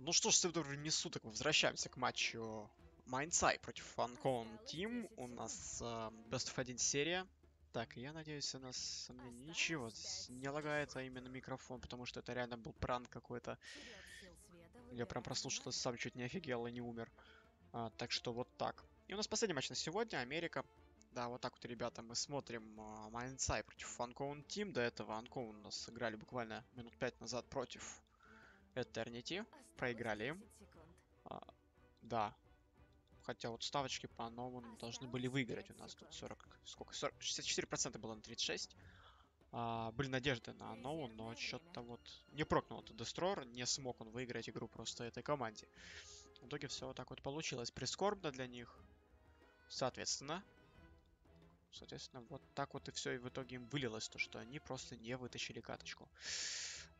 Ну что ж, с этого времени суток возвращаемся к матчу Minds Eye против Unknown Team. У нас э, Best of 1 серия. Так, я надеюсь, у нас ничего здесь не лагает, а именно микрофон, потому что это реально был пранк какой-то. Я прям прослушал, сам чуть не офигел и не умер. А, так что вот так. И у нас последний матч на сегодня, Америка. Да, вот так вот, ребята, мы смотрим uh, Minds Eye против Unknown Team. До этого Unknown у нас сыграли буквально минут пять назад против Eternity. Проиграли им. А, да. Хотя вот ставочки по новым должны были выиграть у нас тут 40... Сколько? 40, 64% было на 36. А, были надежды на новую, но что-то вот не прокнул этот Destroyer. Не смог он выиграть игру просто этой команде. В итоге все вот так вот получилось. Прискорбно для них. Соответственно, Соответственно, вот так вот и все и в итоге им вылилось, то что они просто не вытащили каточку.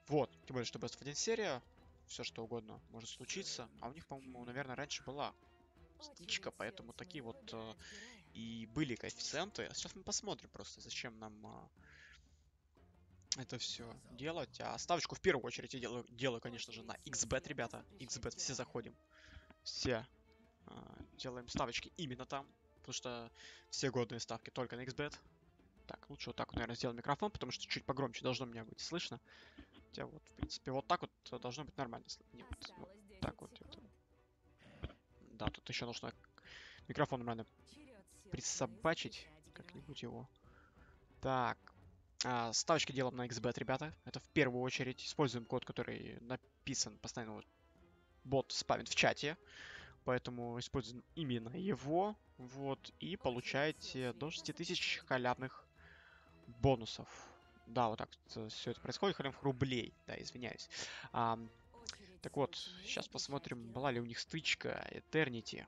Вот, тем более, что Best of 1 серия, все что угодно может случиться. А у них, по-моему, наверное, раньше была стычка, поэтому такие вот э, и были коэффициенты. А сейчас мы посмотрим просто, зачем нам э, это все делать. А ставочку в первую очередь я делаю, делаю, конечно же, на XBet, ребята. XBet все заходим. Все э, делаем ставочки именно там. Потому что все годные ставки только на XBet. Так, лучше вот так наверное, сделать микрофон, потому что чуть погромче должно меня быть слышно. Хотя вот, в принципе, вот так вот должно быть нормально. Нет, вот так вот. Это... Да, тут еще нужно микрофон нормально присобачить. Как-нибудь его. Так. А, ставочки делаем на XBet, ребята. Это в первую очередь. Используем код, который написан постоянно. Вот, бот спамит в чате. Поэтому используем именно его. Вот. И получаете до 6000 халявных бонусов. Да, вот так вот все это происходит. Халявных рублей. Да, извиняюсь. А, так вот, сейчас посмотрим, была ли у них стычка Eternity.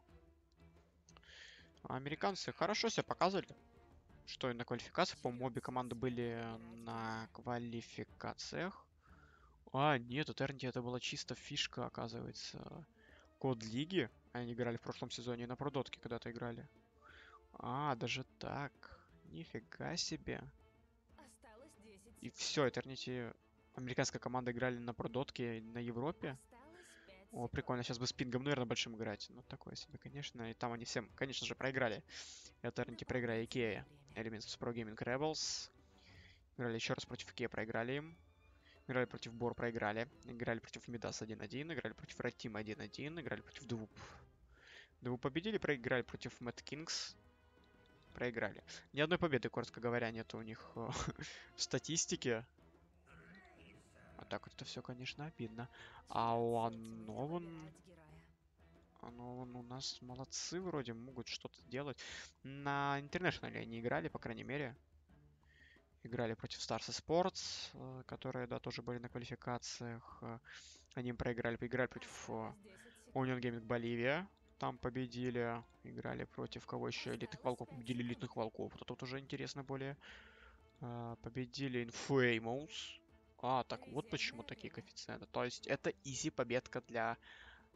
Американцы хорошо себя показывали. Что и на квалификациях, по-моему, обе команды были на квалификациях. А, нет, Eternity это была чисто фишка, оказывается. Код лиги. Они играли в прошлом сезоне на продотке когда-то играли. А, даже так. Нифига себе. И все, Eternity... Американская команда играли на продотке на Европе. О, прикольно, сейчас бы с пингом, наверное, большим играть. Ну, такое себе, конечно. И там они всем, конечно же, проиграли. Eternity проиграли Икея. Elements Pro Gaming Rebels. Играли еще раз против Икея, проиграли им. Играли против Бор, проиграли. Играли против Мидас 1-1. Играли против Team 1-1. Играли против Двуп. Двуп победили, проиграли против Мэтт Кингс. Проиграли. Ни одной победы, коротко говоря, нет у них в статистике. А так это все, конечно, обидно. А у Анован... Анован у нас молодцы вроде, могут что-то делать. На Интернешнале они играли, по крайней мере. Играли против Stars Sports, э, которые, да, тоже были на квалификациях. Э, они им проиграли, поиграли против э, Union Gaming Боливия. Там победили. Играли против кого еще? Элитных волков. Победили элитных волков. Вот тут уже интересно более. Победили Infamous. А, так вот почему такие коэффициенты. То есть это изи победка для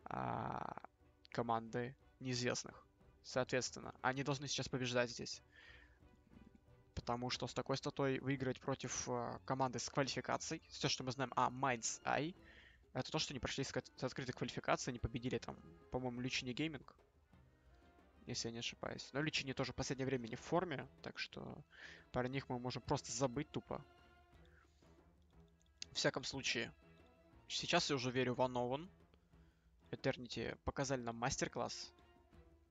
а, команды неизвестных. Соответственно, они должны сейчас побеждать здесь потому что с такой статой выиграть против э, команды с квалификацией, все, что мы знаем о Minds Eye, это то, что они прошли с, открытой квалификацией, они победили там, по-моему, Личини Гейминг, если я не ошибаюсь. Но Личини тоже в последнее время не в форме, так что про них мы можем просто забыть тупо. В всяком случае, сейчас я уже верю в Unknown. Eternity показали нам мастер-класс.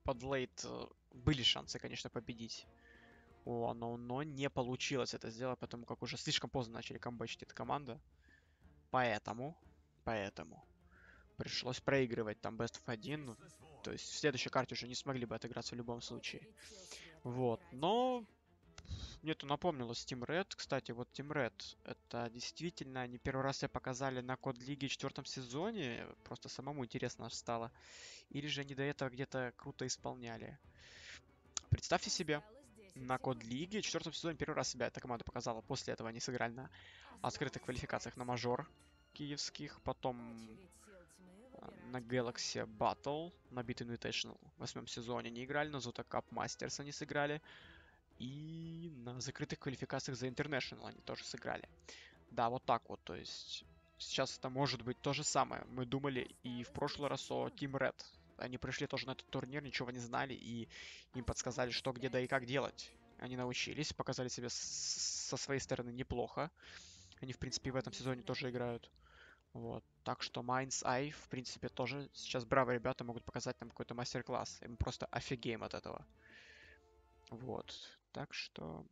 Под лейт э, были шансы, конечно, победить у оно, но не получилось это сделать, потому как уже слишком поздно начали камбэчить эта команда. Поэтому, поэтому пришлось проигрывать там Best of 1. То есть в следующей карте уже не смогли бы отыграться в любом случае. Вот, но мне то напомнилось Team Red. Кстати, вот Team Red, это действительно они первый раз себя показали на код лиги в четвертом сезоне. Просто самому интересно стало. Или же они до этого где-то круто исполняли. Представьте себе, на код лиги. В четвертом сезоне первый раз себя эта команда показала. После этого они сыграли на открытых квалификациях на мажор киевских. Потом а, на Galaxy Battle, на Beat Invitational в восьмом сезоне они играли. На Zota Cup Masters они сыграли. И на закрытых квалификациях за International они тоже сыграли. Да, вот так вот. То есть сейчас это может быть то же самое. Мы думали и в прошлый раз о Team Red. Они пришли тоже на этот турнир, ничего не знали, и им подсказали, что, где, да и как делать. Они научились, показали себя со своей стороны неплохо. Они, в принципе, в этом сезоне тоже играют. Вот. Так что Minds Eye, в принципе, тоже сейчас бравые ребята могут показать нам какой-то мастер-класс. И мы просто офигеем от этого. Вот. Так что...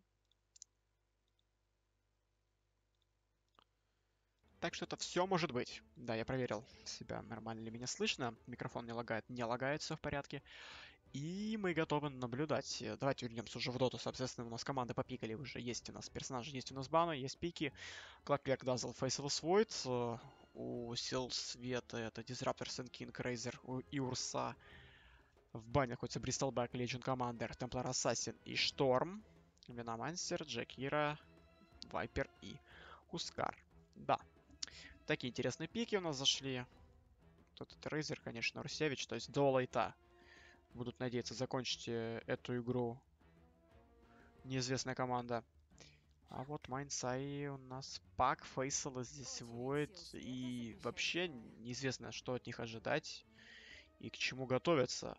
Так что это все может быть. Да, я проверил себя, нормально ли меня слышно. Микрофон не лагает, не лагает, все в порядке. И мы готовы наблюдать. Давайте вернемся уже в доту. Соответственно, у нас команды попикали уже. Есть у нас персонажи, есть у нас баны, есть пики. Clockwerk, Dazzle, Faceless Void. У Сил Света это Disruptor, Sand King, Razor и Ursa. В бане находится Bristleback, Legion Commander, Templar Assassin и Storm. Venomancer, Jakiro, Viper и Huskar. Да. Такие интересные пики у нас зашли. Тут это Рейзер, конечно, Русевич, то есть до лайта будут надеяться закончить э, эту игру неизвестная команда. А вот Майнсай у нас Пак, Фейсал здесь Void. И вообще неизвестно, что от них ожидать и к чему готовиться.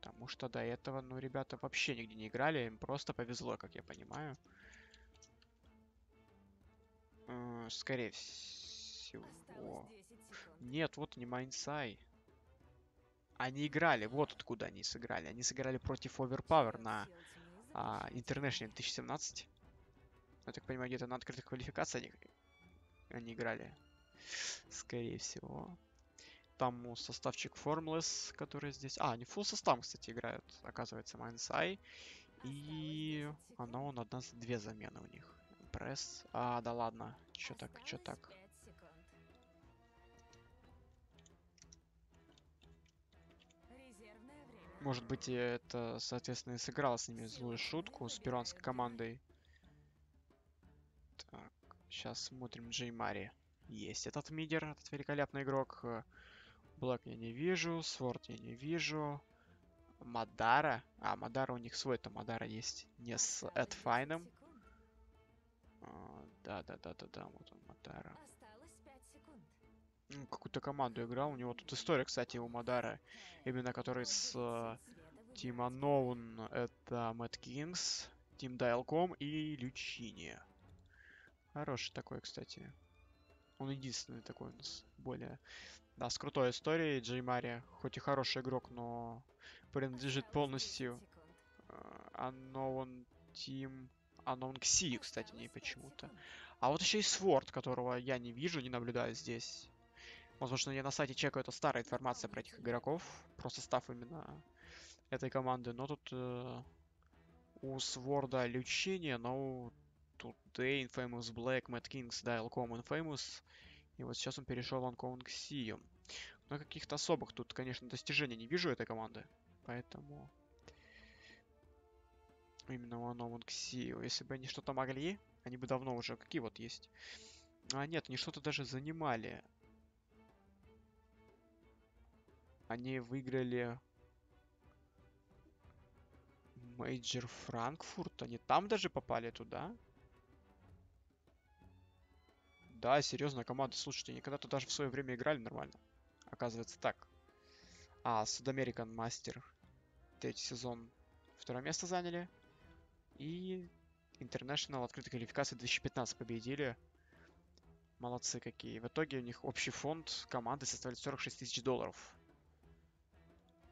Потому что до этого, ну, ребята вообще нигде не играли. Им просто повезло, как я понимаю. Э, скорее всего. Нет, вот не Minds Eye. Они играли, вот откуда они сыграли. Они сыграли против Overpower на а, International 2017. Я так понимаю, где-то на открытых квалификациях они, они играли. Скорее всего. Там составчик Formless, который здесь... А, они full состав, кстати, играют. Оказывается, Minds Eye. И оно на нас две замены у них. Пресс. А, да ладно. Чё так, чё так? Может быть, это, соответственно, и сыграл с ними злую шутку с перуанской командой. Сейчас смотрим Джей Мари. Есть этот мидер, этот великолепный игрок. Блэк я не вижу, Сворд я не вижу. Мадара. А, Мадара у них свой-то Мадара есть. Не с Эдфайном. Да-да-да-да-да, вот он, Мадара ну, какую-то команду играл. У него тут история, кстати, у Мадара, именно который с э, Team Unknown. Это Мэтт Кингс, Team Dialcom и Лючини. Хороший такой, кстати. Он единственный такой у нас более... Да, с крутой историей. Джей Мари, хоть и хороший игрок, но принадлежит полностью Unknown Team... Unknown Xi, кстати, не почему-то. А вот еще и Сворд, которого я не вижу, не наблюдаю здесь. Возможно, я на сайте чекаю, это старая информация про этих игроков. Про состав именно этой команды. Но тут э, у Сворда лечение, но Day, Infamous Black, Mad Kings, Dial Common Infamous. И вот сейчас он перешел в Unknown Xi. Но каких-то особых тут, конечно, достижений не вижу этой команды. Поэтому... Именно у Unknown Xi. Если бы они что-то могли, они бы давно уже... Какие вот есть? А нет, они что-то даже занимали. Они выиграли Major Франкфурт. Они там даже попали туда? Да, серьезная команда. Слушайте, они когда-то даже в свое время играли нормально. Оказывается так. А, Судамерикан Мастер. Третий сезон. Второе место заняли. И International открытой квалификации 2015 победили. Молодцы какие. В итоге у них общий фонд команды составляет 46 тысяч долларов.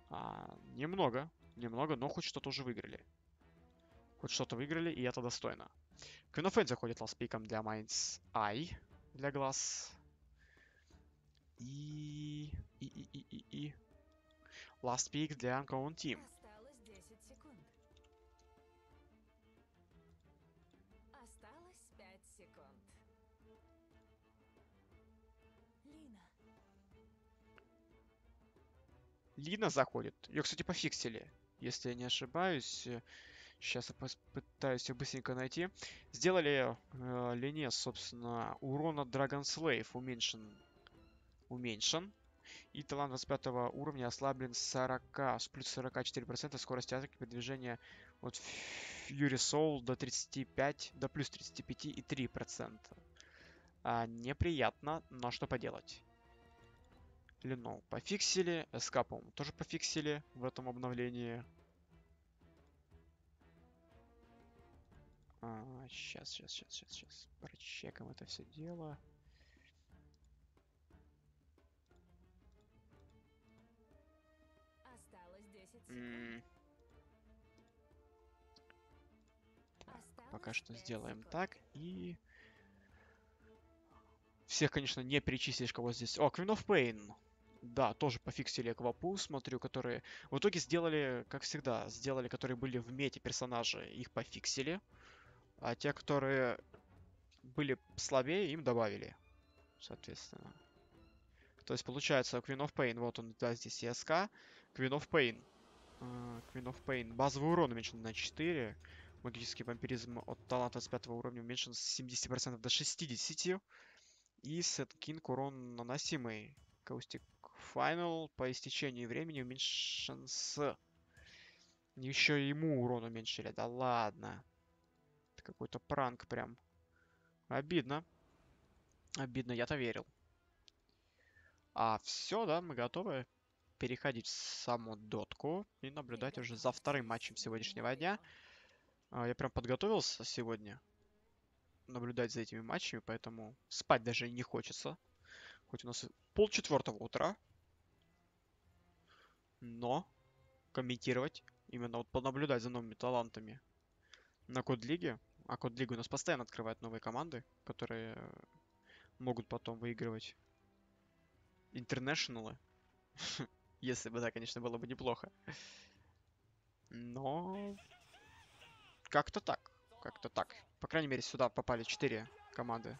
А, немного, немного, но хоть что-то уже выиграли. Хоть что-то выиграли, и это достойно. Квинофен заходит ласпиком для Майнс Ай, для глаз. И... И, и, и, и, и. Last pick для Uncommon Team. Лина заходит. Ее, кстати, пофиксили. Если я не ошибаюсь. Сейчас я попытаюсь их быстренько найти. Сделали э, Лине, собственно, урона Dragon Slave уменьшен. Уменьшен. И талант 25 уровня ослаблен 40, с плюс 44% скорости атаки передвижения от Fury Soul до 35, до плюс 35 и 3%. А, неприятно, но что поделать. Леноу пофиксили, СК, тоже пофиксили в этом обновлении. А, сейчас, сейчас, сейчас, сейчас, сейчас. Прочекаем это все дело. Осталось 10 секунд. Пока что 5 сделаем секунд. так и... Всех, конечно, не перечислишь, кого здесь... О, Queen of Pain. Да, тоже пофиксили Аквапу, смотрю, которые... В итоге сделали, как всегда, сделали, которые были в мете персонажи, их пофиксили. А те, которые были слабее, им добавили. Соответственно. То есть, получается, Queen of Pain, вот он, да, здесь ESK. Queen of Pain. А, Queen of Pain. Базовый урон уменьшен на 4. Магический вампиризм от таланта с 5 уровня уменьшен с 70% до 60%. И Сет Кинг урон наносимый. Каустик Final по истечении времени уменьшен с... Еще ему урон уменьшили. Да ладно. Это какой-то пранк прям. Обидно. Обидно, я-то верил. А все, да, мы готовы переходить в саму дотку и наблюдать уже за вторым матчем сегодняшнего дня. А, Я прям подготовился сегодня наблюдать за этими матчами, поэтому спать даже не хочется. Хоть у нас полчетвертого утра. Но комментировать, именно вот понаблюдать за новыми талантами на код лиге. А код лиги у нас постоянно открывает новые команды, которые могут потом выигрывать интернешналы. Если бы, да, конечно, было бы неплохо. Но как-то так. Как-то так. По крайней мере, сюда попали 4 команды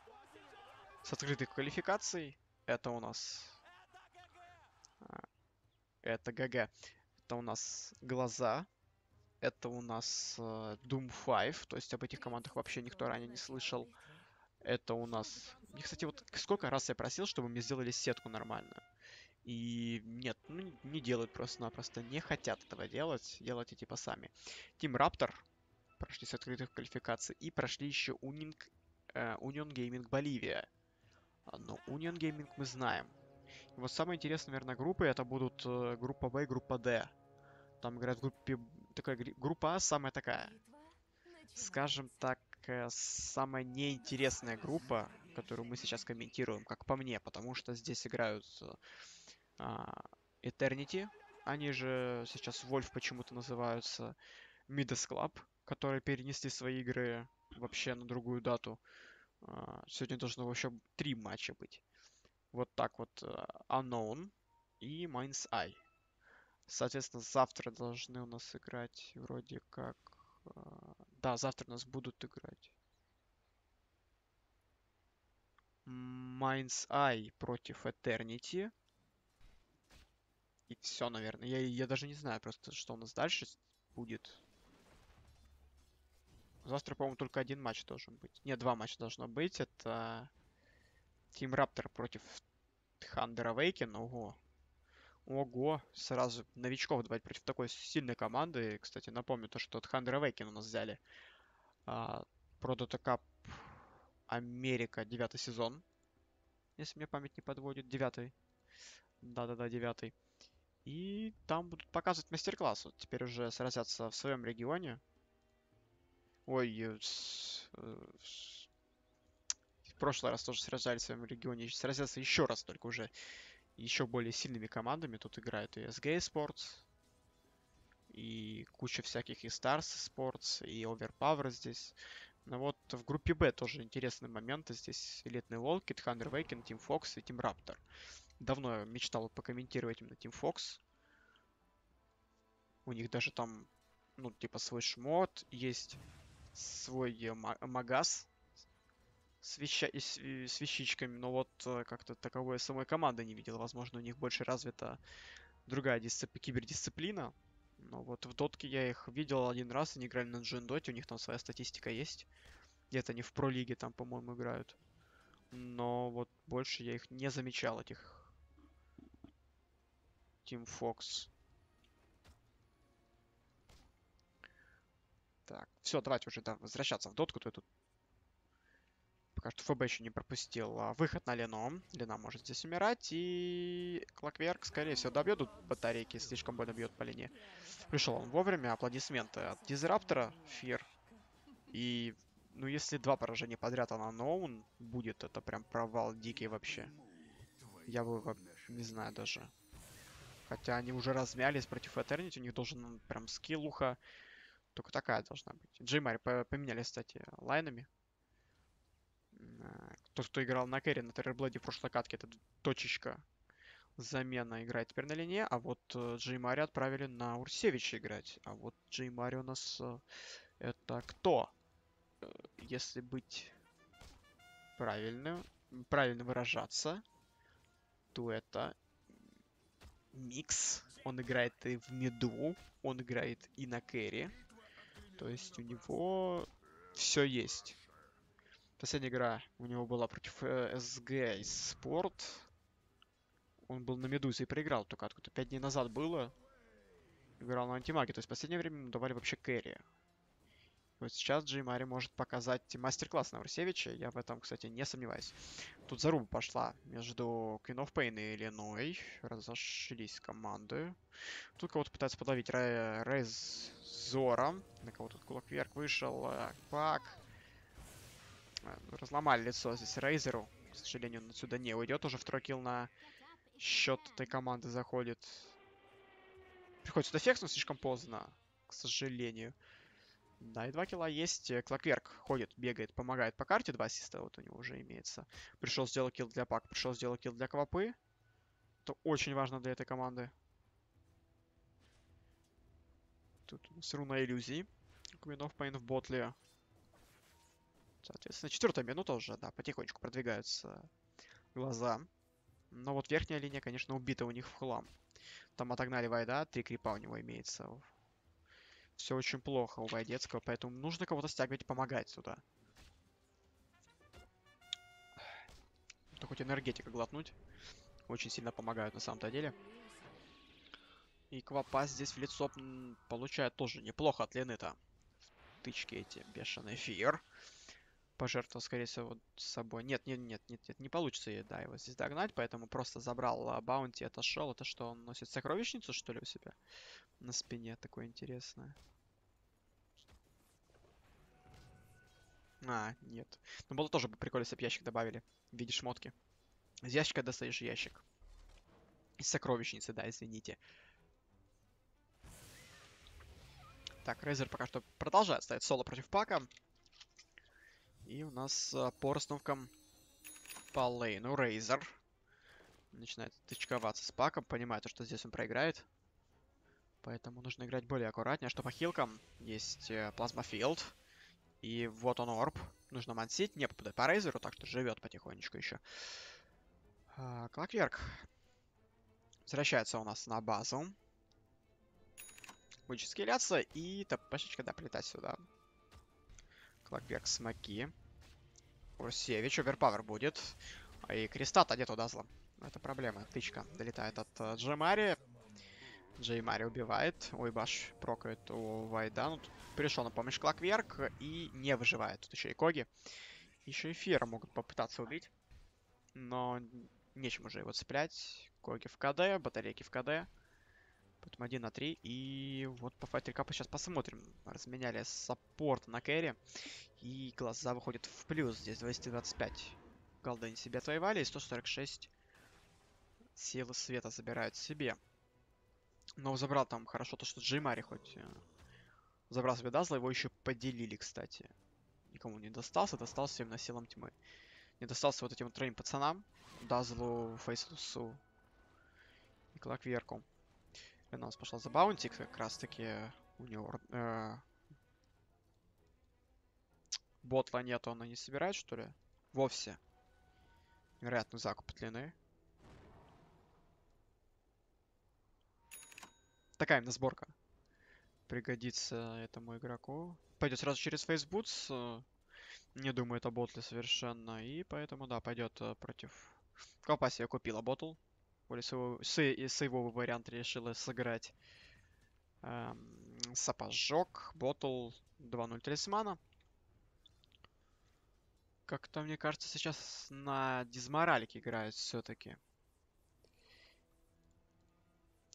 с открытой квалификацией. Это у нас... а, Это ГГ. Это у нас Глаза. Это у нас э, Doom 5. То есть об этих командах вообще никто ранее не слышал. Это у нас... Мне, кстати, вот сколько раз я просил, чтобы мне сделали сетку нормальную. И нет, ну не- делают просто-напросто. Не хотят этого делать. Делайте типа сами. Team Raptor прошли с открытых квалификаций. И прошли еще Union, э, Union Gaming Боливия. А, Ну, Union Gaming мы знаем. И вот самая интересная, наверное, группа это будут э, группа Б и группа Д. Там играют в группе... Такая группа А самая такая скажем так, э, самая неинтересная группа, которую мы сейчас комментируем, как по мне, потому что здесь играют а, Eternity, они же сейчас Wolf почему-то называются, Midas Club, которые перенесли свои игры вообще на другую дату. А, Сегодня должно вообще три матча быть. Вот так вот э, Unknown и Mind's Eye. Соответственно, завтра должны у нас играть вроде как... а, Да, завтра у нас будут играть. Mind's Eye против Eternity. И все, наверное. Я, я даже не знаю просто, что у нас дальше будет. Завтра, по-моему, только один матч должен быть. Нет, два матча должно быть. Это Team Raptor против Thunder Awaken. Ого. Ого. Сразу новичков давать против такой сильной команды. Кстати, напомню то, что Thunder Awaken у нас взяли. А, Dota Cup Америка, девятый сезон. Если мне память не подводит. Девятый. Да-да-да, девятый. И там будут показывать мастер-класс. Вот теперь уже сразятся в своем регионе. Ой, э, э, в прошлый раз тоже сражались в своем регионе. Сразятся еще раз, только уже еще более сильными командами. Тут играют и SG Sports, и куча всяких и Stars Sports, и Overpower здесь. Ну вот в группе Б тоже интересные моменты. Здесь Элитный Волки, Thunder Waken, Team Fox и Team Raptor. Давно я мечтал покомментировать именно Team Fox. У них даже там, ну, типа свой шмот, есть свой э, ма- магаз с, веща- с, вещичками, но вот э, как-то таковой самой команды не видел. Возможно, у них больше развита другая дисцип- кибердисциплина. Но вот в дотке я их видел один раз, они играли на Джиндоте, у них там своя статистика есть. Где-то они в пролиге там, по-моему, играют. Но вот больше я их не замечал, этих Team Fox. Так, все, давайте уже да, возвращаться в дотку, то я тут пока что ФБ еще не пропустил а, выход на Лену. Лена может здесь умирать. И Клокверк, скорее всего, добьет тут батарейки. Слишком больно бьет по линии. Пришел он вовремя. Аплодисменты от Дизраптора. Фир. И, ну, если два поражения подряд она ноун будет, это прям провал дикий вообще. Я бы, не знаю даже. Хотя они уже размялись против Этернити. У них должен прям скиллуха. Только такая должна быть. Джеймари поменяли, кстати, лайнами. М, Тот, кто играл на керри на Террорблейде в прошлой катке, это точечка замена играет теперь на линии, а вот э, Джеймари отправили на Урсевича играть. А вот Джеймари у нас э, это кто? Э, Если быть правильным, правильно выражаться, то это микс. Он играет и в миду, он играет и на керри. То есть у него все есть. Последняя игра у него была против э, СГ и Спорт. Он был на Медузе и проиграл только откуда-то 5 дней назад было. Играл на антимаге. То есть в последнее время ему давали вообще керри. Вот сейчас Джеймари может показать мастер-класс на Урсевиче. Я в этом, кстати, не сомневаюсь. Тут заруба пошла между Queen of Pain и Иллиной. Разошлись команды. Тут кого-то пытаются подловить Ре- Рейз Зора. На кого тут Кулакверк вышел. э, Пак. Э, Разломали лицо здесь Рейзеру. К сожалению, он отсюда не уйдет. Уже второй килл на счет этой команды заходит. Приходится сюда фекс, но слишком поздно. К сожалению. Да, и два килла есть. Э, Клокверк ходит, бегает, помогает по карте. Два ассиста вот у него уже имеется. Пришел сделать килл для Пак, пришел сделать килл для Квапы. Это очень важно для этой команды. Тут у нас руна. Queen of Pain в ботле. Соответственно, четвертая минута уже, да, потихонечку продвигаются глаза. Но вот верхняя линия, конечно, убита у них в хлам. Там отогнали Вайда, три крипа у него имеется. Все очень плохо у Вайдецкого, поэтому нужно кого-то стягивать и помогать туда. То хоть энергетика глотнуть. Очень сильно помогают на самом-то деле. И Квапа здесь в лицо получает тоже неплохо от Лены-то. Тычки эти, бешеный фир. Пожертвовал, скорее всего, с собой. Нет, нет, нет, нет, нет, не получится ей, да, его здесь догнать, поэтому просто забрал баунти, отошел. Это что, он носит сокровищницу, что ли, у себя на спине? Такое интересное. А, нет. Ну, было тоже бы прикольно, если бы ящик добавили в виде шмотки. Из ящика достаешь ящик. Из сокровищницы, да, извините. Так, Рейзер пока что продолжает ставить соло против Пака. И у нас а, по расстановкам по лейну Рейзер начинает тычковаться с Паком, понимает, что здесь он проиграет. Поэтому нужно играть более аккуратнее. Что по хилкам? Есть э. И вот он орб. Нужно мансить, не попадать по Рейзеру, так что живет потихонечку еще. А, Клокверк. Возвращается у нас на базу. Будет скеляться и ТПшечка, да, прилетать сюда. Клокверк смоки. Урсевич, оверпавер будет. И Крестат одет у Дазла. Это проблема. Тычка долетает от э, Джемари. Джеймари убивает. Ой, баш прокает у Вайда. Ну, пришел на помощь Клокверк и не выживает. Тут еще и Коги. Еще и Фера могут попытаться убить. Но нечем уже его цеплять. Коги в КД, батарейки в КД. Поэтому 1 на 3. И вот по файтер капу сейчас посмотрим. Разменяли саппорт на кэри. И глаза выходят в плюс. Здесь 225 голды они себе отвоевали. И 146 силы света забирают себе. Но забрал там хорошо то, что Джеймари хоть э, забрал себе Дазла. Его еще поделили, кстати. Никому не достался. Достался именно силам тьмы. Не достался вот этим вот троим пацанам. Дазлу, Фейслусу и Клокверку. И у нас пошла за баунти, как раз таки у него э, ботла нет, он и не собирает, что ли? Вовсе. Вероятно, закуп длины. Такая именно сборка. Пригодится этому игроку. Пойдет сразу через фейсбутс. Не думаю, это ботли совершенно. И поэтому, да, пойдет э, против... Копа себе купила ботл. Более своего, своего варианта решила сыграть. Эм, сапожок, ботл, 2-0 талисмана. Как-то, мне кажется, сейчас на дизморалике играют все-таки.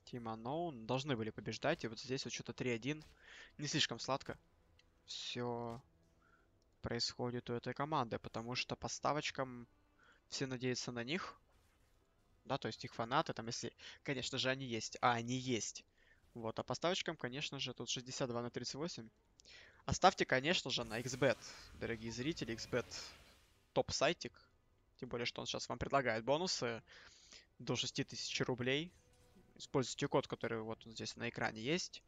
Team Unknown должны были побеждать, и вот здесь вот что-то 3-1. Не слишком сладко. Все происходит у этой команды, потому что по ставочкам все надеются на них. Да, то есть их фанаты, там, если, конечно же, они есть. А, они есть. Вот, а по ставочкам, конечно же, тут 62 на 38. Оставьте, конечно же, на XBet, дорогие зрители, XBet топ-сайтик. Тем более, что он сейчас вам предлагает бонусы до 6000 рублей. Используйте код, который вот здесь на экране есть.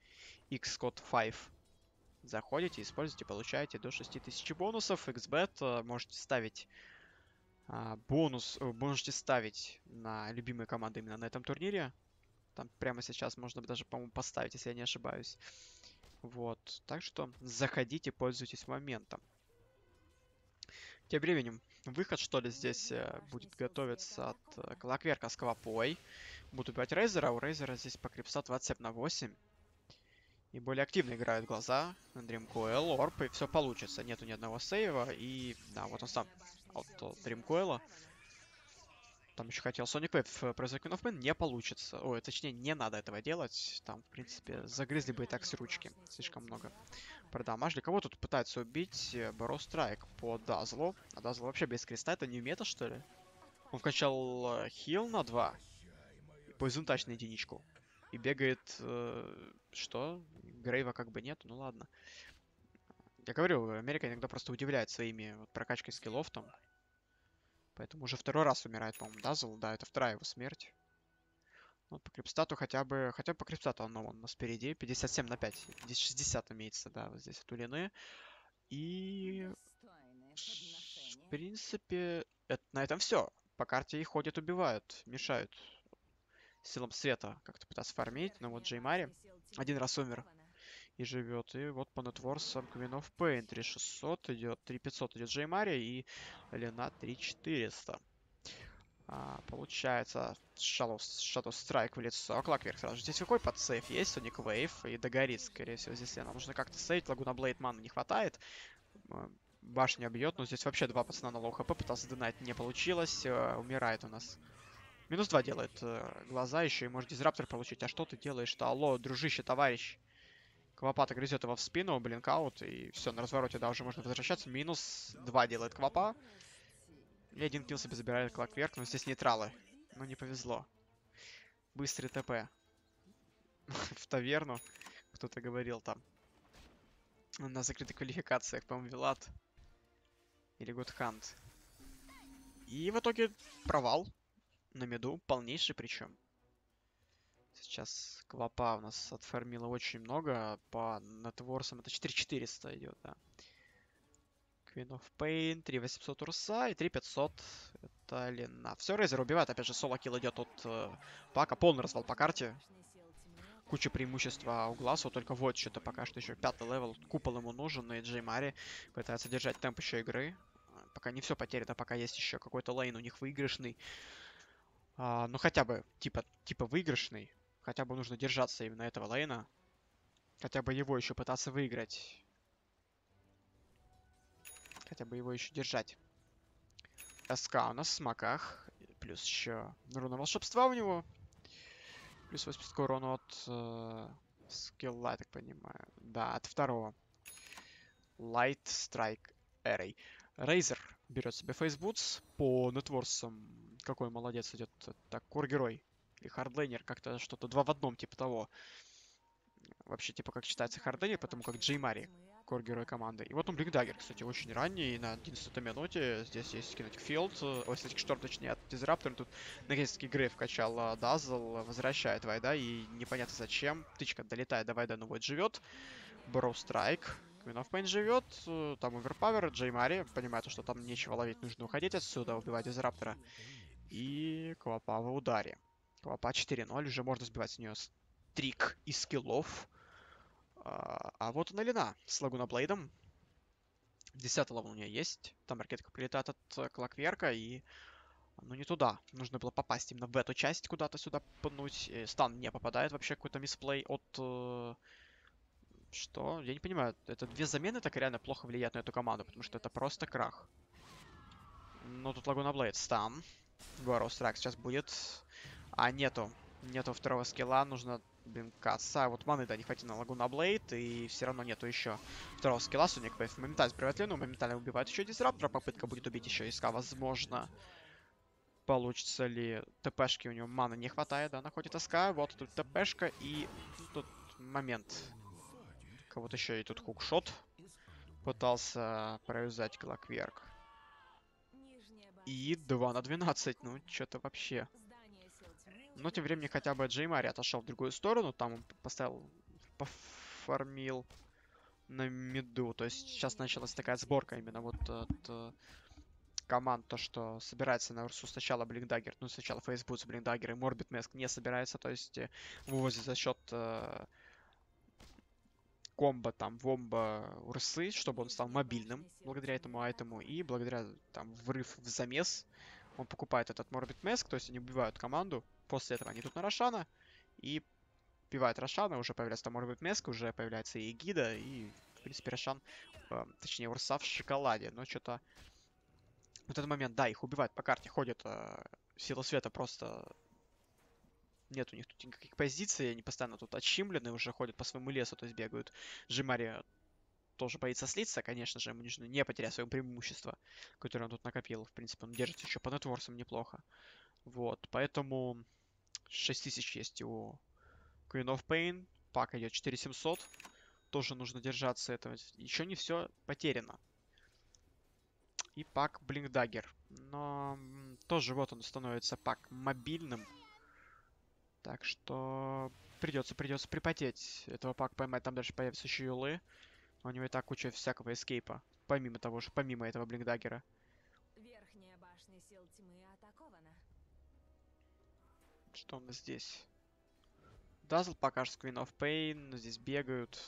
Xcode 5. Заходите, используйте, получаете до 6000 бонусов. XBet э, можете ставить бонус, э, можете ставить на любимые команды именно на этом турнире. Там прямо сейчас можно даже, по-моему, поставить, если я не ошибаюсь. Вот. Так что заходите, пользуйтесь моментом. Тем временем, выход, что ли, здесь э, будет готовиться от э, Клакверка с Квапой. Будут убивать Рейзера. У Рейзера здесь по крипса 27 на 8. И более активно играют глаза. Дримкоэл, Орп, и все получится. Нету ни одного сейва. И, да, вот он сам от Дримкоэла. Там еще хотел Sonic Wave производить Queen of Pain, не получится. Ой, точнее, не надо этого делать. Там, в принципе, загрызли бы и так с ручки. Слишком много продамажили. Кого тут пытается убить? Баро Страйк по Дазлу. А Дазл вообще без креста. Это не мета, что ли? Он вкачал э, хил на 2. Poison Touch на единичку. И бегает... Э, что? Грейва как бы нет. Ну ладно. Я говорю, Америка иногда просто удивляет своими вот, прокачкой скиллов там. Поэтому уже второй раз умирает, по-моему, Дазл. Да, это вторая его смерть. Ну, по крипстату хотя бы... Хотя бы по крипстату он, он у нас впереди. 57 на 5. Здесь 60 имеется, да, вот здесь от Улины. И... В принципе, это, на этом все. По карте их ходят, убивают, мешают силам света как-то пытаться фармить. Но вот Джеймари один раз умер и живет. И вот по нетворсам Queen of Pain 3600 идет, 3500 идет Джеймари и Лена 3400. А, получается, Shadow, Shadow Strike в лицо. Клакверк сразу же. Здесь какой подсейв есть? Sonic Wave и догорит, скорее всего, здесь Лена. Нужно как-то сейвить. Лагуна Блейд мана не хватает. Башня бьет, но здесь вообще два пацана на low HP. Пытался донать, не получилось. Э, умирает у нас. Минус 2 делает э, глаза еще и может Disruptor получить. А что ты делаешь-то? Алло, дружище, товарищ. Квапа грызет его в спину, blink out, и все, на развороте, да, уже можно возвращаться. Минус 2 делает Квапа. И один kill себе забирает Clockwerk, но здесь нейтралы. Ну, не повезло. Быстрый ТП. в таверну. Кто-то говорил там. На закрытых квалификациях, по-моему, Вилат. Или Гудхант. И в итоге провал на меду, полнейший причем. Сейчас Квапа у нас отфармила очень много. По нетворсам это 4400 идет, да. Queen of Pain, 3800 Урса и 3500 это Лена. Все, Рейзер убивает. Опять же, соло килл идет от э, Пака. Полный развал по карте. Куча преимущества у Глазу, только вот что-то пока что еще пятый level. Купол ему нужен, и Джей Мари пытается держать темп еще игры. Пока не все потеряно, пока есть еще какой-то lane у них выигрышный. А, ну хотя бы, типа, типа выигрышный. Хотя бы нужно держаться именно этого лейна. Хотя бы его еще пытаться выиграть. Хотя бы его еще держать. SK у нас в смоках. Плюс еще руна волшебства у него. Плюс 80 к урону от э, скилла, я так понимаю. Да, от второго. Light Strike Array. Рейзер берет себе Phase Boots по нетворсам. Какой молодец идет. Так, core-герой. Или hardlaner, как-то что-то два в одном, типа того. Вообще, типа, как читается hardlaner, потому как Джей Мари, core-герой команды. И вот он Blink Dagger, кстати, очень ранний, на 11 минуте. Здесь есть Kinetic Field, ой, Static Storm, точнее, от Дизраптора. Тут, наконец-таки, Grave вкачал Дазл, возвращает Вайда, и непонятно зачем. Тычка долетает до Вайда, но вот живет. Burrow Strike, Queen of живет, там Overpower, Джей Мари, понимает, что там нечего ловить, нужно уходить отсюда, убивать Дизраптора. И Квапа в ударе. Квапа 4-0, уже можно сбивать с нее стрик и скиллов. А, а вот она Лина с Laguna Blade ом. 10 level у нее есть. Там ракетка прилетает от э, Клокверка и... Ну, не туда. Нужно было попасть именно в эту часть, куда-то сюда пнуть. И stun не попадает вообще, какой-то misplay от... Э... Что? Я не понимаю. Это две замены так реально плохо влияют на эту команду, потому что это просто крах. Ну, тут Laguna Blade stun. Burrow Strike сейчас будет. А нету. Нету второго скилла. Нужно, блин, касса. Вот маны, да, не хватит на Лагуна Блейд. И все равно нету еще второго скилла. Соник Пейв моментально сбивает Лену. Моментально убивает еще Дизраптора. Попытка будет убить еще ИСК, возможно. Получится ли ТПшки у него маны не хватает, да, находит СК. Вот тут ТПшка и тут момент. Кого-то еще и тут хукшот пытался провязать башня И 2 на 12, ну что-то вообще. Но тем временем хотя бы Джей Мари отошел в другую сторону, там он поставил, пофармил на миду. То есть сейчас началась такая сборка именно вот от э, команд, то что собирается на Урсу сначала Blink Dagger, ну сначала Phase Boots Blink Dagger и Morbid Mask не собирается, то есть э, вывозит за счет э, комбо там вомба Урсы, чтобы он стал мобильным благодаря этому айтему и благодаря там врыв в замес он покупает этот Морбит Меск, то есть они убивают команду, после этого они идут на Рошана и убивают Рошана, уже появляется там Морбит Меск, уже появляется и Гида, и в принципе Рошан, э, точнее Урса в шоколаде, но что-то вот этот момент, да, их убивают по карте, ходят э, Сила Света просто нет у них тут никаких позиций, они постоянно тут отщимлены, уже ходят по своему лесу, то есть бегают. Джимари тоже боится слиться, конечно же, ему нужно не потерять свое преимущество, которое он тут накопил. В принципе, он держится еще по нетворсам неплохо. Вот, поэтому 6000 есть у Queen of Pain, пак идет 4700. Тоже нужно держаться этого. Еще не все потеряно. И пак Блинкдаггер. Но тоже вот он становится пак мобильным. Так что придется, придется припотеть этого пак поймать. Там дальше появятся еще юлы. У него и так куча всякого эскейпа. Помимо того, что помимо этого Блинкдаггера. Верхняя башня сил тьмы атакована. Что нас здесь? Дазл пока что с Queen of Pain. Здесь бегают.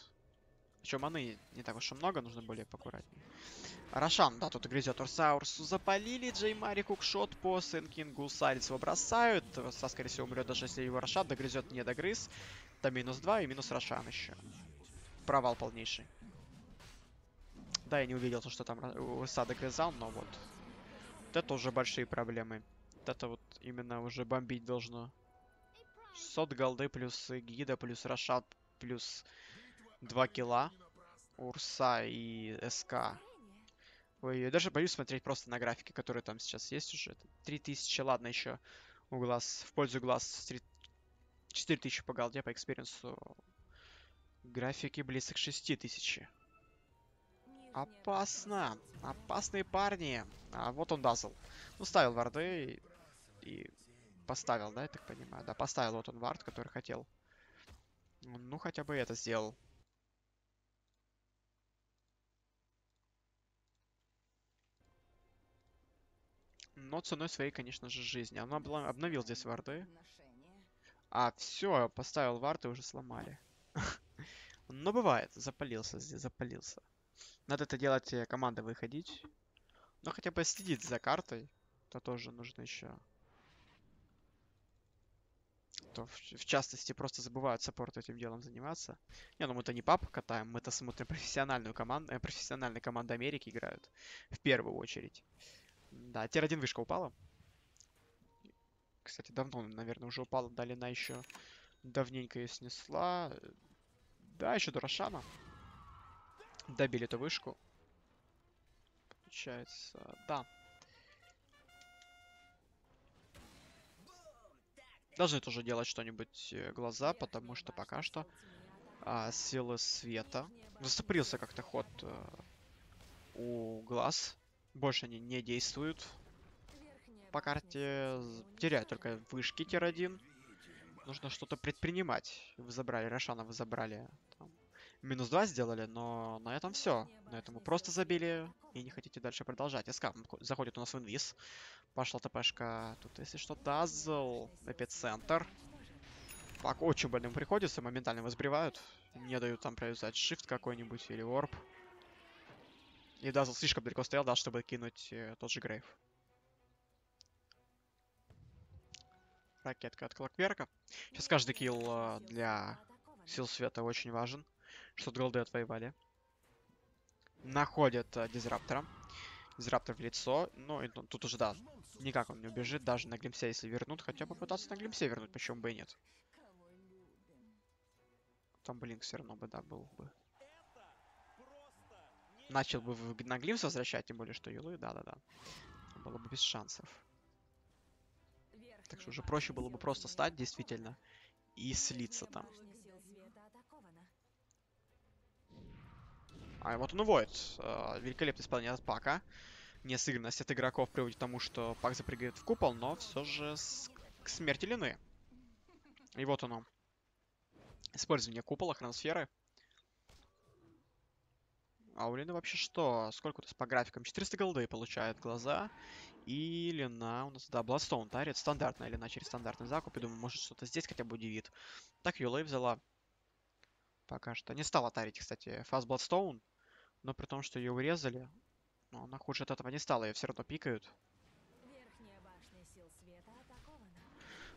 Еще маны не так уж и много, нужно более поаккуратнее. Рошан, да, тут грызет Урсаурсу. Запалили Джей Мари Кукшот по Сенкингу. Его бросают. Са, скорее всего, умрет, даже если его Рошан догрызет, не догрыз. Там минус 2 и минус Рошан еще. Провал полнейший. Да, я не увидел то, что там Урса догрызал, но вот. Вот это уже большие проблемы. Вот это вот именно уже бомбить должно. 600 голды плюс гида плюс Рашат плюс 2 килла. Урса и СК. Ой, я даже боюсь смотреть просто на графики, которые там сейчас есть уже. Это 3000, ладно, еще у глаз, в пользу глаз 3 4000 по голде, по экспириенсу. Графики близко к 6000. Нижняя Опасно. Опасные парни. А вот он дазл. Ну, ставил варды и, и поставил, да, я так понимаю? Да, поставил вот он вард, который хотел. Ну, хотя бы это сделал. Но ценой своей, конечно же, жизни. Он обновил здесь варды. А, все, поставил вард и уже сломали. Но бывает, запалился здесь, запалился. Надо это делать э, команда выходить. Но хотя бы следить за картой. То тоже нужно еще. То в, в частности просто забывают саппорт этим делом заниматься. Не, ну мы-то не пап катаем, мы-то смотрим профессиональную команду, э, профессиональные команды Америки играют. В первую очередь. Да, тир один вышка упала. Кстати, давно, наверное, уже упала. Далина еще давненько ее снесла. Да, еще до Рошана. Добили эту вышку. Получается, да. Должны тоже делать что-нибудь э, глаза, потому что пока что а, силы света. Застопорился как-то ход э, у глаз. Больше они не действуют по карте. Теряют только вышки тир-1. Нужно что-то предпринимать. Вы забрали Рошана, вы забрали. Там, минус 2 сделали, но на этом все. На этом мы просто забили и не хотите дальше продолжать. СК заходит у нас в инвиз. Пошла ТПшка. Тут, если что, Дазл. Эпицентр. Так, очень больным приходится. Моментально его. Не дают там провязать shift какой-нибудь или орб. И Дазл слишком далеко стоял, да, чтобы кинуть э, тот же Грейв. Ракетка от Клокверка. Сейчас каждый килл э, для сил света очень важен. 600 голды отвоевали. Находят э, дизраптора. Дизраптор в лицо. Ну, и тут уже, да, никак он не убежит, даже на глимсе, если вернут. Хотя попытаться на глимсе вернуть, почему бы и нет. Там блинк все равно бы, да, был бы. Начал бы на глимс возвращать, тем более, что юлы, да-да-да. Было бы без шансов. Так что уже проще было бы просто стать, действительно, и слиться там. А вот он и воет. Э, Великолепное исполнение от Пака. Несыгранность от игроков приводит к тому, что Пак запрыгивает в купол, но все же с... к смерти Лины. И вот оно. Использование купола, хроносферы. А у Лины вообще что? Сколько у нас по графикам? 400 голды получает глаза. И Лина у нас, да, Бладстоун тарит. Стандартная Лина через стандартный закуп. Я думаю, может что-то здесь хотя бы удивит. Так, Юлей взяла. Пока что. Не стала тарить, кстати, fast Bloodstone. Но при том, что ее урезали, но она хуже от этого не стала. Ее все равно пикают.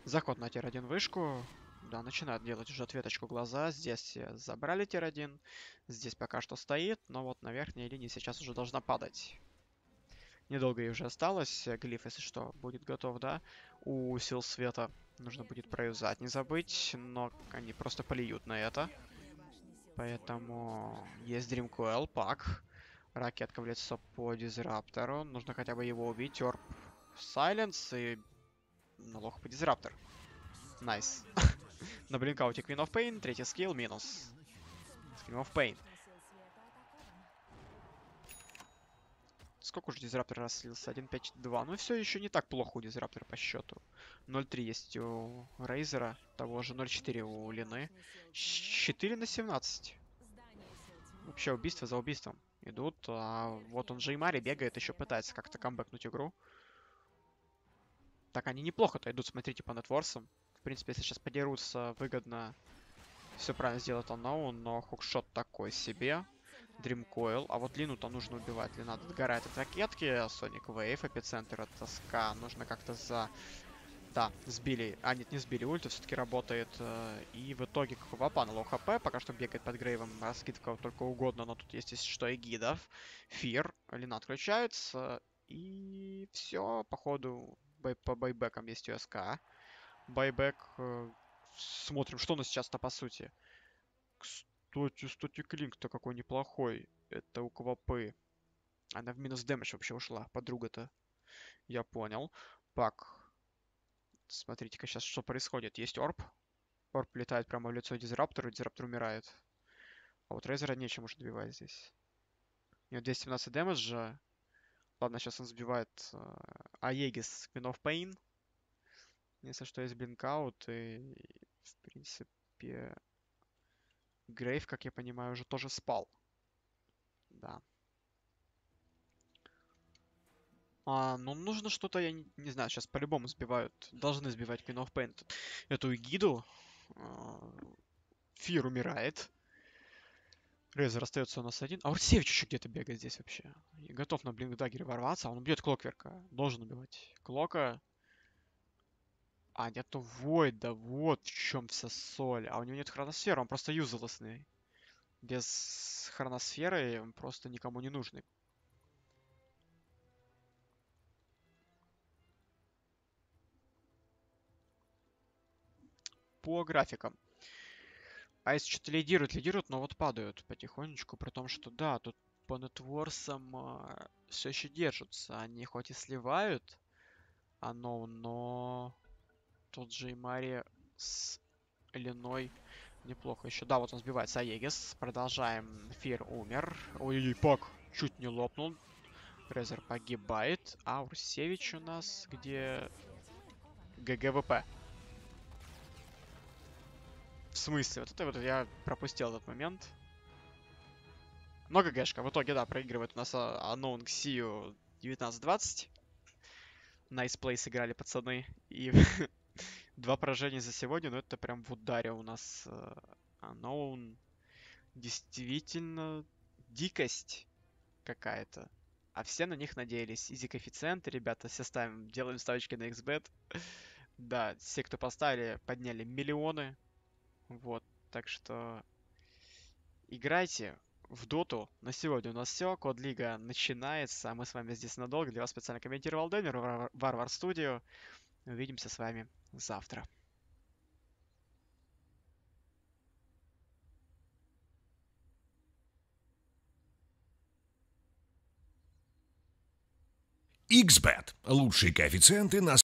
Заход на tier-1 вышку. Да, начинают делать уже ответочку глаза. Здесь э, забрали tier-1. Здесь пока что стоит, но вот на верхней линии сейчас уже должна падать. Недолго ей уже осталось. Э, Глиф, если что, будет готов, да? У сил света нужно будет проюзать, не забыть. Но они просто полиют на это. Поэтому есть Coil, пак. Ракетка в лицо по дизраптору. Нужно хотя бы его убить. Orb, silence и налог по дизраптор. Nice. На блинкауте Queen of Pain, третий скилл, минус. Scream of Pain. Башня сил света атакована. Сколько уже дизраптор расслился? 1.5.2. Ну все еще не так плохо у дизраптора по счету. 0.3 есть у Рейзера, того же 0.4 у Лины. Башня сил тьмы. 4 на 17. Здание сил тьмы. Вообще убийство за убийством идут. А вот он же и Мари бегает, еще пытается как-то камбэкнуть игру. Так, они неплохо-то идут, смотрите, по нетворсам. В принципе, если сейчас подерутся, выгодно все правильно сделает Unknown, но хукшот такой себе. Coil. А вот Лину-то нужно убивать. Лина отгорает от ракетки. Sonic Wave, эпицентр от тоска. Нужно как-то за... Да, сбили. А, нет, не сбили. Ульта все-таки работает. э, И в итоге Кукувапа на лоу хп. Пока что бегает под грейвом. Раскидка только угодно. Но тут есть, если что, и гидов. Фир. Лина отключается. И все. Походу, бай- по байбекам есть USK. Байбек. э, Смотрим, что у нас сейчас-то по сути. Кстати, кстати, клинк-то какой неплохой. Это у Квапы. Она в минус дэмэдж вообще ушла, подруга-то. Я понял. Пак. Смотрите-ка сейчас, что происходит. Есть орб. Орб летает прямо в лицо дизраптору, дизраптор умирает. А вот Рейзера нечем уже добивать здесь. У него 217 дэмэджа. Ладно, сейчас он сбивает э, Аегис Queen of Pain. Если что, есть блинкаут. И, в принципе, Грейв, как я понимаю, уже тоже спал. Да. А, ну нужно что-то, я не, не знаю, сейчас по-любому сбивают. Должны сбивать Queen of Pain. тут Эту эгиду. А, Фир умирает. Резер остается у нас один. А Урсевич еще где-то бегает здесь вообще. И готов на Блинкдаггере ворваться. а Он убьет Клокверка. Должен убивать Клока. А, нету Войда. Вот в чем вся соль. А у него нет хроносферы. Он просто юзалосный. Без хроносферы он просто никому не нужный. По графикам. А если что-то лидируют, лидируют, но вот падают потихонечку, при том, что да, тут по нетворсам все еще держатся. Они хоть и сливают оно, но тот же и Мари с Линой неплохо еще. Да, вот он сбивается Aegis. Продолжаем. Фир умер. Ой-ой-ой, пак. Чуть не лопнул. Рейзер погибает. А Урсевич у нас где... GGWP. В смысле? Вот это вот я пропустил этот момент. Но GG шка. В итоге, да, проигрывает у нас а, Unknown Ксию 19-20. Nice play сыграли пацаны. И два поражения за сегодня, но это прям в ударе у нас э, Unknown. Действительно дикость какая-то. А все на них надеялись. Изи коэффициенты, ребята, все ставим, делаем ставочки на XBet. Да, все, кто поставили, подняли миллионы. Вот, так что играйте, в доту. На сегодня у нас все. Код Лига начинается. Мы с вами здесь надолго. Для вас специально комментировал Денвер, Варвар Студио. Увидимся с вами завтра. XBET. Лучшие коэффициенты на